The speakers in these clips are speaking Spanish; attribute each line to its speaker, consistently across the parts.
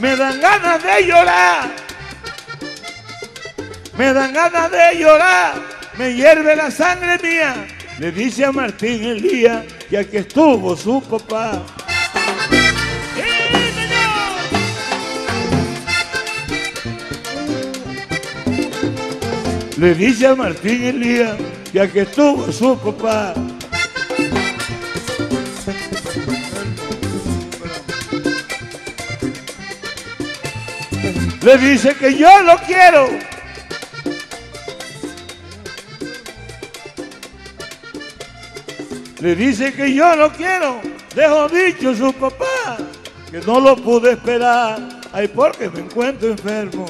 Speaker 1: Me dan ganas de llorar. Me dan ganas de llorar. Me hierve la sangre mía. Le dice a Martín el día que aquí estuvo su papá. Le dice a Martín Elías que aquí estuvo su papá. Le dice que yo lo quiero. Le dice que yo lo quiero. Dejó dicho su papá que no lo pude esperar. Ay, porque me encuentro enfermo.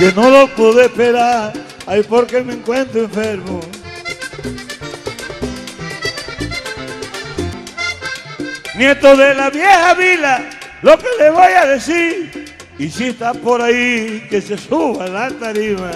Speaker 1: que no lo pude esperar, ay porque me encuentro enfermo. Nieto de la vieja vila, lo que le voy a decir, y si está por ahí, que se suba la tarima.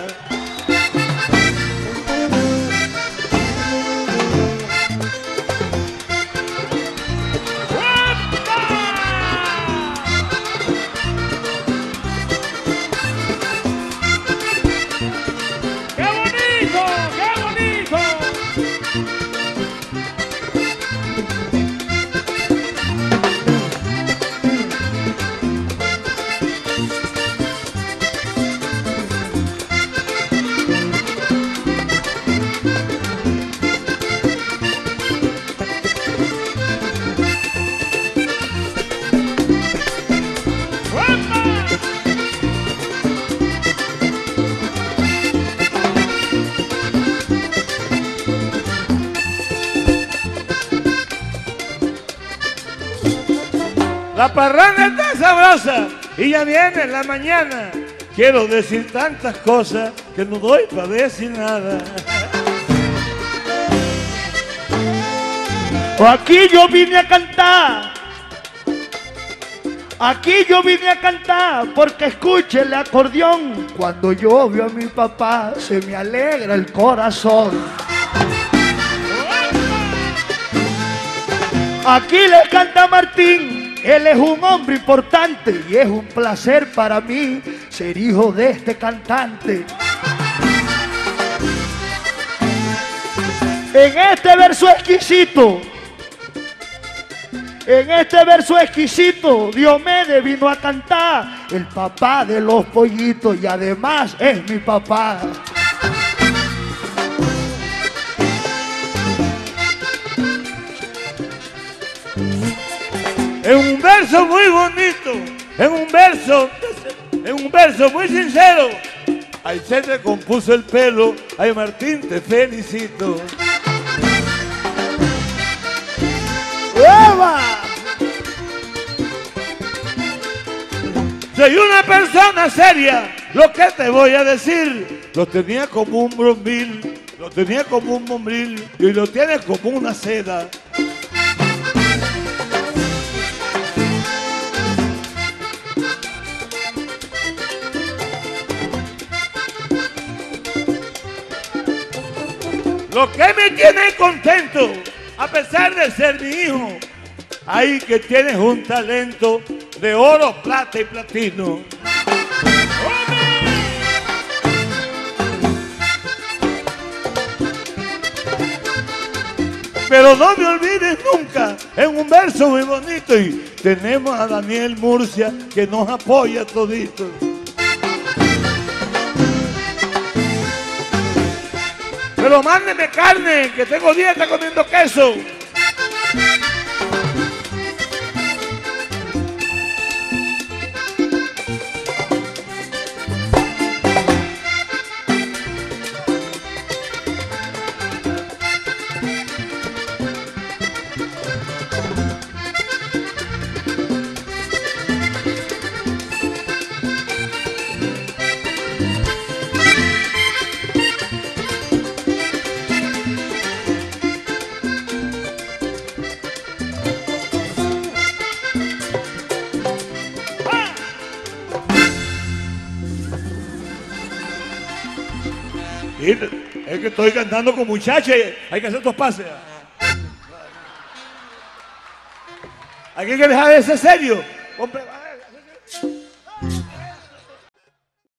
Speaker 1: La parranda está sabrosa y ya viene la mañana. Quiero decir tantas cosas que no doy para decir nada.
Speaker 2: Aquí yo vine a cantar. Aquí yo vine a cantar porque escuche el acordeón. Cuando yo veo a mi papá se me alegra el corazón. Aquí le canta Martín, él es un hombre importante y es un placer para mí ser hijo de este cantante. En este verso exquisito, en este verso exquisito, Diomedes vino a cantar el papá de los pollitos y además es mi papá.
Speaker 1: En un verso muy bonito, en un verso, en un verso muy sincero. Ay, se te compuso el pelo, ay Martín, te felicito.
Speaker 2: ¡Eva!
Speaker 1: Soy una persona seria, lo que te voy a decir. Lo tenía como un brombil, lo tenía como un bombril y lo tiene como una seda. Lo que me tiene contento, a pesar de ser mi hijo, ahí que tienes un talento de oro, plata y platino. Pero no me olvides nunca, en un verso muy bonito, y tenemos a Daniel Murcia que nos apoya todito. Pero mándeme carne, que tengo dieta comiendo queso. Es que estoy cantando con muchachas y hay que hacer estos pases. Hay que dejar de ser serio.